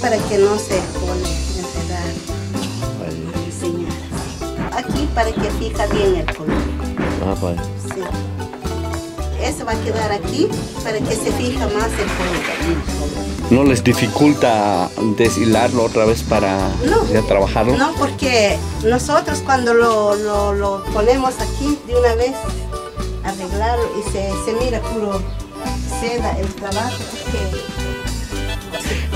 para que no se pone señora. Aquí para que fija bien el color. Ah, pues. Sí. Eso va a quedar aquí para que se fija más el color. ¿No les dificulta deshilarlo otra vez para trabajarlo? No, porque nosotros cuando lo, lo, ponemos aquí de una vez arreglarlo y se, se mira puro seda el trabajo.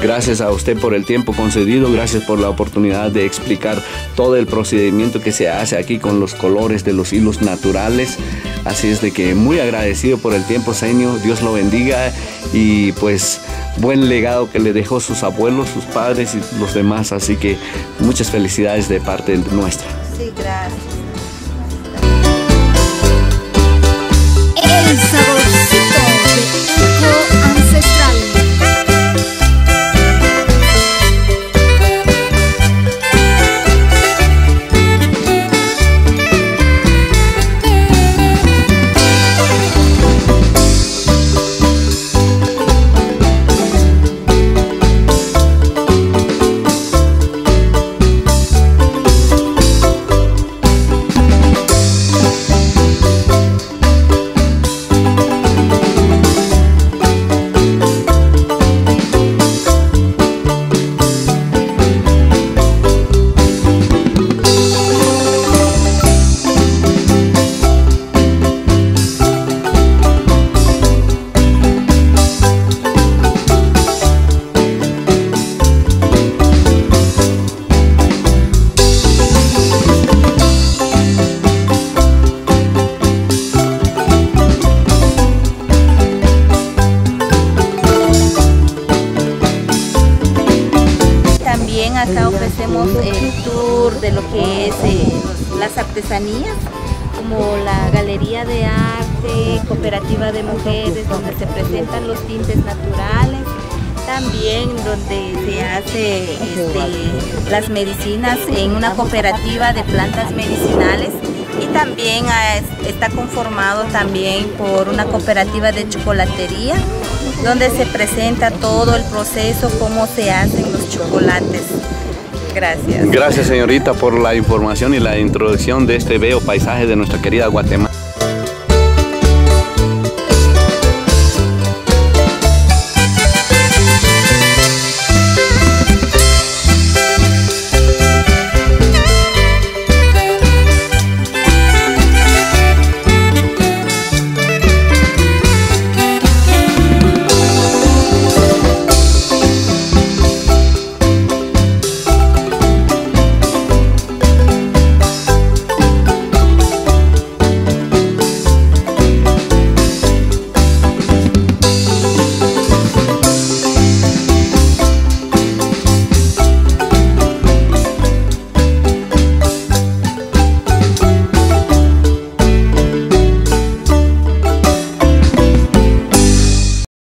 Gracias a usted por el tiempo concedido, gracias por la oportunidad de explicar todo el procedimiento que se hace aquí con los colores de los hilos naturales. Así es de que muy agradecido por el tiempo, señor. Dios lo bendiga y pues buen legado que le dejó sus abuelos, sus padres y los demás. Así que muchas felicidades de parte nuestra. Sí. Ofrecemos el tour de lo que es eh, las artesanías, como la galería de arte, cooperativa de mujeres, donde se presentan los tintes naturales, también donde se hace este, las medicinas en una cooperativa de plantas medicinales y también ah, es- está conformado también por una cooperativa de chocolatería donde se presenta todo el proceso, cómo se hacen los chocolates. Gracias. Gracias señorita por la información y la introducción de este bello paisaje de nuestra querida Guatemala.